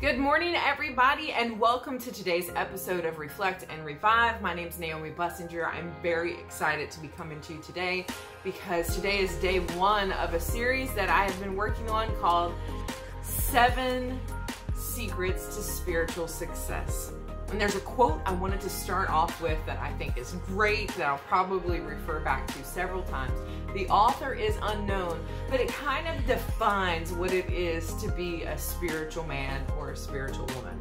Good morning, everybody, and welcome to today's episode of Reflect and Revive. My name is Naomi Bussinger. I'm very excited to be coming to you today because today is day one of a series that I have been working on called Seven Secrets to Spiritual Success. And there's a quote I wanted to start off with that I think is great that I'll probably refer back to several times. The author is unknown, but it kind of defines what it is to be a spiritual man or a spiritual woman.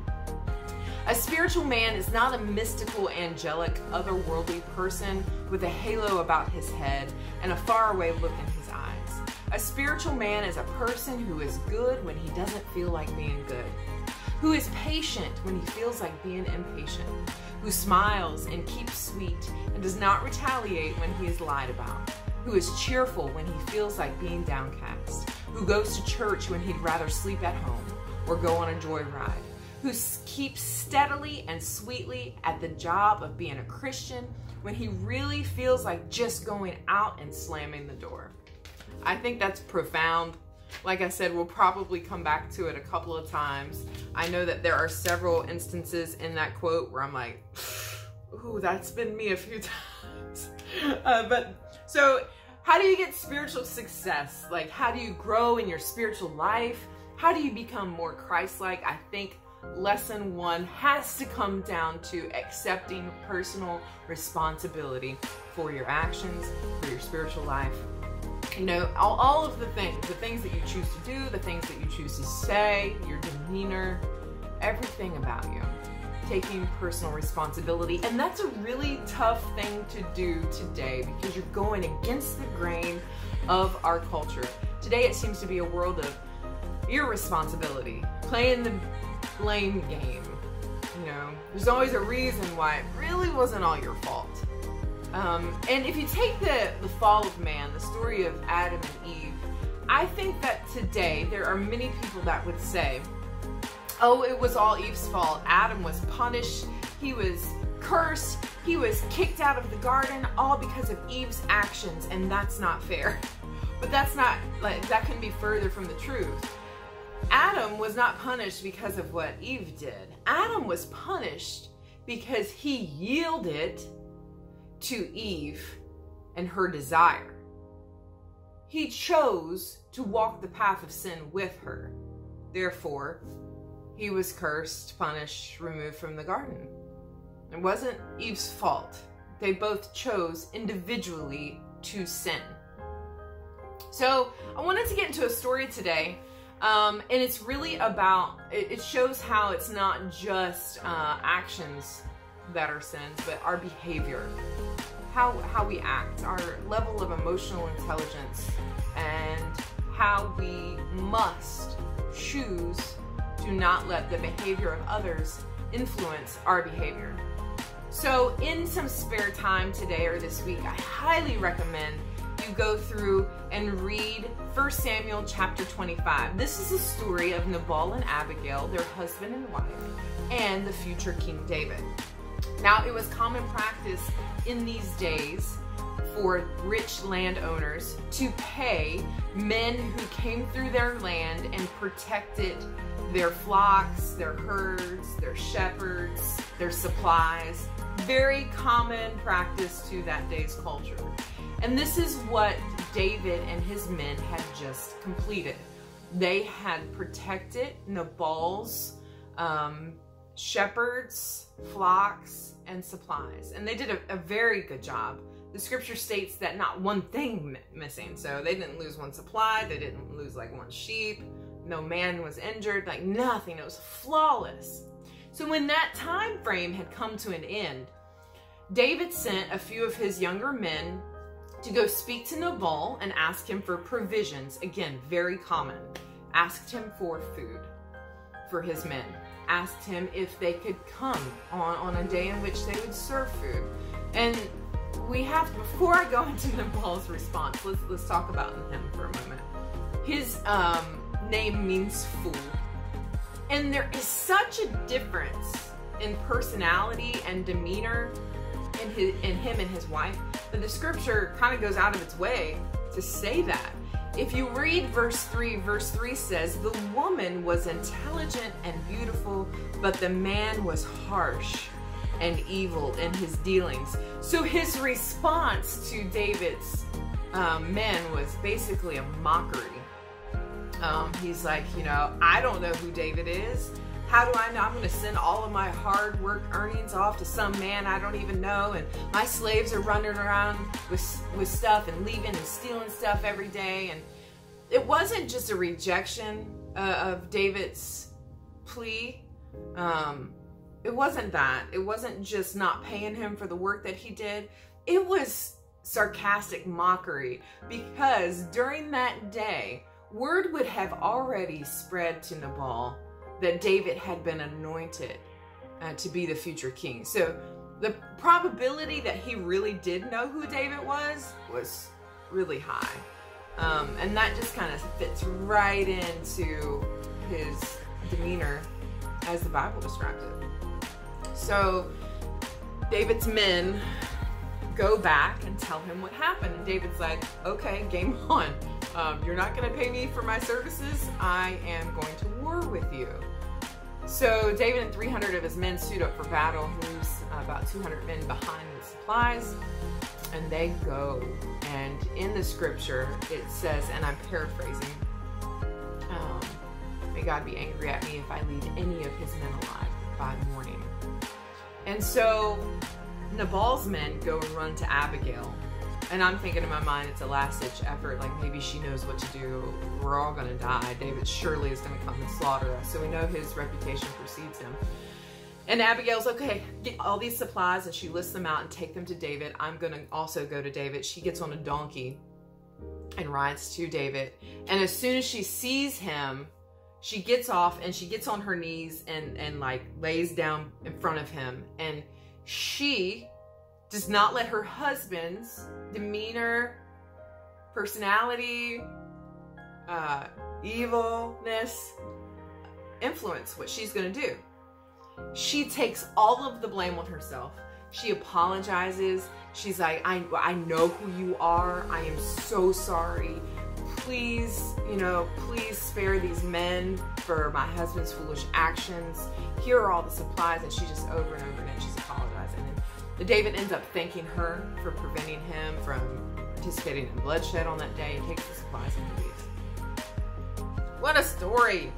A spiritual man is not a mystical, angelic, otherworldly person with a halo about his head and a faraway look in his eyes. A spiritual man is a person who is good when he doesn't feel like being good who is patient when he feels like being impatient, who smiles and keeps sweet and does not retaliate when he is lied about, who is cheerful when he feels like being downcast, who goes to church when he'd rather sleep at home or go on a joyride, who keeps steadily and sweetly at the job of being a Christian when he really feels like just going out and slamming the door. I think that's profound like I said, we'll probably come back to it a couple of times. I know that there are several instances in that quote where I'm like, ooh, that's been me a few times. Uh, but so, how do you get spiritual success? Like, how do you grow in your spiritual life? How do you become more Christ like? I think lesson one has to come down to accepting personal responsibility for your actions, for your spiritual life, you know, all, all of the things, the things that you choose to do, the things that you choose to say, your demeanor, everything about you. Taking personal responsibility. And that's a really tough thing to do today because you're going against the grain of our culture. Today it seems to be a world of irresponsibility, playing the blame game. You know, there's always a reason why it really wasn't all your fault. Um, and if you take the, the fall of man, the story of Adam and Eve, I think that today there are many people that would say, oh, it was all Eve's fault. Adam was punished, he was cursed, he was kicked out of the garden, all because of Eve's actions, and that's not fair. But that's not, like, that couldn't be further from the truth. Adam was not punished because of what Eve did. Adam was punished because he yielded to Eve and her desire. He chose to walk the path of sin with her. Therefore, he was cursed, punished, removed from the garden. It wasn't Eve's fault. They both chose individually to sin. So, I wanted to get into a story today, um, and it's really about, it, it, shows how it's not just uh, actions that are sins, but our behavior how how we act, our level of emotional intelligence, and how we must choose to not let the behavior of others influence our behavior. So, in some spare time today or this week, I highly recommend you go through and read 1 Samuel chapter 25. This is a story of Nabal and Abigail, they're husband and wife, and the future King David. Now, it was common practice in these days for rich landowners to pay men who came through their land and protected their flocks, their herds, their shepherds, their supplies. Very common practice to that day's culture. And this is what David and his men had just completed. They had protected Nabal's um, shepherds, flocks, and supplies. And they did a, a, very good job. The scripture states that not one thing missing. So they didn't lose one supply, they didn't lose like one sheep, no man was injured, like nothing. It was flawless. So when that time frame had come to an end, David sent a few of his younger men to go speak to Nabal and ask him for provisions. Again, very common. Asked him for food for his men asked him if they could come on, on a day in which they would serve food. And we have, before I go into Nabal's response, let's, let's talk about him for a moment. His um, name means fool. And there is such a difference in personality and demeanor in, his, in him and his wife that the scripture kind of goes out of its way to say that. If you read verse 3, verse 3 says, The woman was intelligent and beautiful, but the man was harsh and evil in his dealings. So his response to David's um, men was basically a mockery. Um, he's like, you know, I don't know who David is. How do I know? I'm going to send all of my hard work earnings off to some man I don't even know, and my slaves are running around with with stuff and leaving and stealing stuff every day. And it wasn't just a rejection uh, of David's plea. Um, it wasn't that. It wasn't just not paying him for the work that he did. It was sarcastic mockery because during that day, word would have already spread to Nabal that David had been anointed uh, to be the future king. So the probability that he really did know who David was was really high. Um, and that just kind of fits right into his demeanor as the Bible describes it. So David's men go back and tell him what happened. And David's like, okay, game on. Um, you're not going to pay me for my services. I am going to war with you. So David and 300 of his men suit up for battle. He's about 200 men behind the supplies. And they go. And in the scripture, it says, and I'm paraphrasing, um, may God be angry at me if I leave any of his men alive by morning. And so Nabal's men go and run to Abigail and I'm thinking in my mind, it's a last ditch effort. Like maybe she knows what to do. We're all gonna die. David surely is gonna come and slaughter us. So we know his reputation precedes him. And Abigail's okay, get all these supplies and she lists them out and take them to David. I'm gonna also go to David. She gets on a donkey and rides to David. And as soon as she sees him, she gets off and she gets on her knees and, and like lays down in front of him. And she does not let her husband's demeanor, personality, uh, evilness influence what she's going to do. She takes all of the blame on herself. She apologizes. She's like, I, I know who you are. I am so sorry. Please, you know, please spare these men for my husband's foolish actions. Here are all the supplies. And she just over and over again, she's apologizing. And David ends up thanking her for preventing him from participating in bloodshed on that day and takes the supplies and leaves. What a story!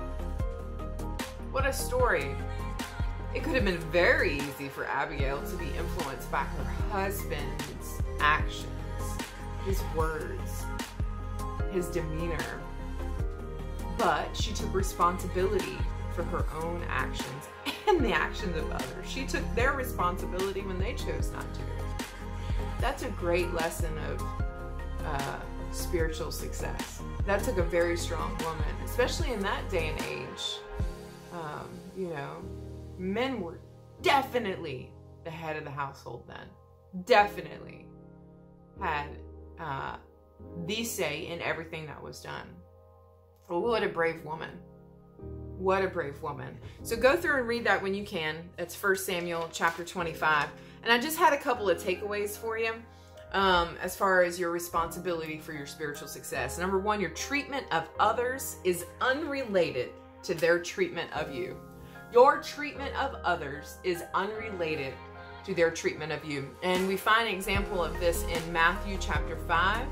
What a story. It could have been very easy for Abigail to be influenced by her husband's actions, his words, his demeanor. But she took responsibility for her own actions and the actions of others. She took their responsibility when they chose not to. That's a great lesson of uh, spiritual success. That took a very strong woman, especially in that day and age. Um, you know, men were definitely the head of the household then. Definitely had uh, the say in everything that was done. What a brave woman. What a brave woman. So go through and read that when you can. It's 1 Samuel chapter 25. And I just had a couple of takeaways for you um, as far as your responsibility for your spiritual success. Number one, your treatment of others is unrelated to their treatment of you. Your treatment of others is unrelated to their treatment of you. And we find an example of this in Matthew chapter 5,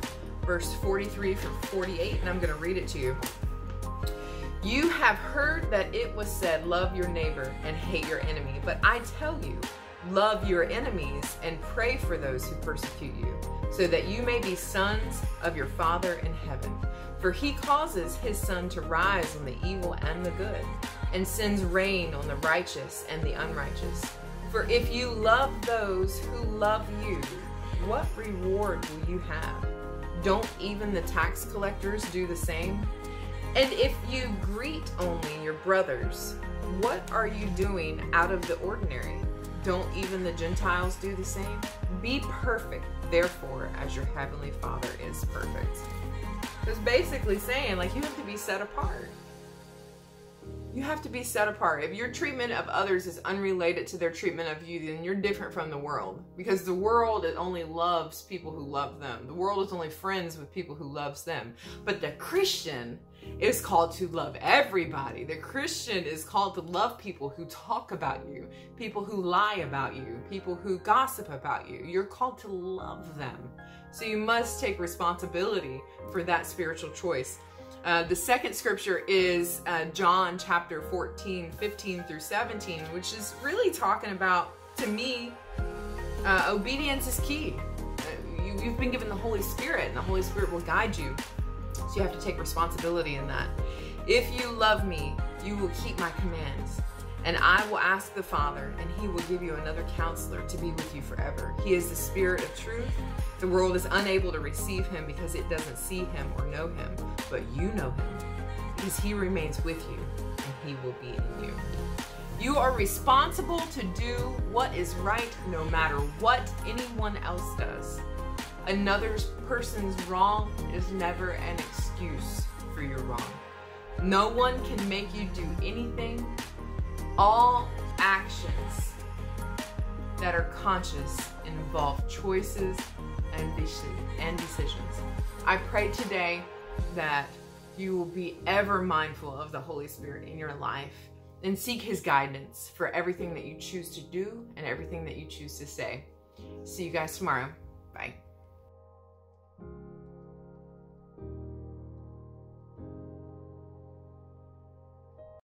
verse 43 through 48. And I'm going to read it to you. You have heard that it was said, Love your neighbor and hate your enemy. But I tell you, love your enemies and pray for those who persecute you, so that you may be sons of your Father in heaven. For he causes his sun to rise on the evil and the good, and sends rain on the righteous and the unrighteous. For if you love those who love you, what reward will you have? Don't even the tax collectors do the same? And if you greet only your brothers, what are you doing out of the ordinary? Don't even the Gentiles do the same? Be perfect, therefore, as your heavenly Father is perfect. It's basically saying, like, you have to be set apart. You have to be set apart. If your treatment of others is unrelated to their treatment of you, then you're different from the world. Because the world only loves people who love them. The world is only friends with people who loves them. But the Christian is called to love everybody. The Christian is called to love people who talk about you, people who lie about you, people who gossip about you. You're called to love them. So you must take responsibility for that spiritual choice. Uh, the second scripture is uh, John chapter 14, 15 through 17, which is really talking about, to me, uh, obedience is key. Uh, you've been given the Holy Spirit, and the Holy Spirit will guide you. So you have to take responsibility in that. If you love me, you will keep my commands. And I will ask the Father, and he will give you another counselor to be with you forever. He is the Spirit of truth. The world is unable to receive him because it doesn't see him or know him, but you know him because he remains with you and he will be in you. You are responsible to do what is right no matter what anyone else does. Another person's wrong is never an excuse for your wrong. No one can make you do anything. All actions that are conscious involve choices and, decisions. I pray today that you will be ever mindful of the Holy Spirit in your life and seek his guidance for everything that you choose to do and everything that you choose to say. See you guys tomorrow. Bye.